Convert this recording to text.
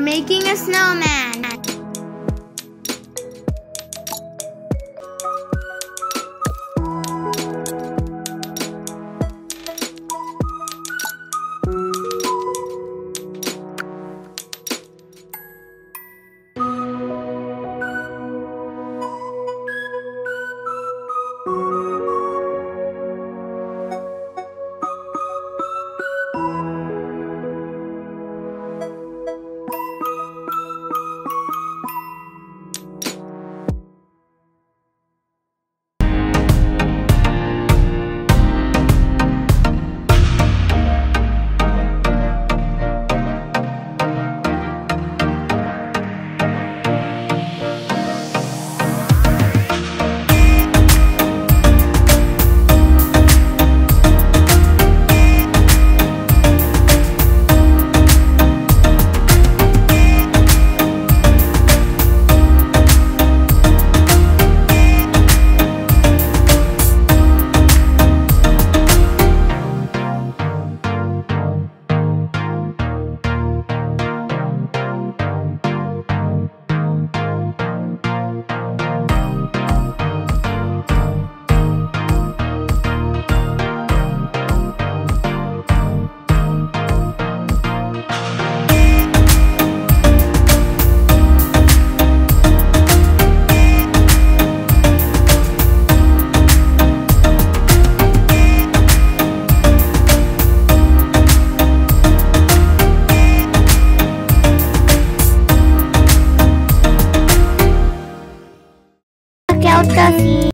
making a snowman. Scout kasi.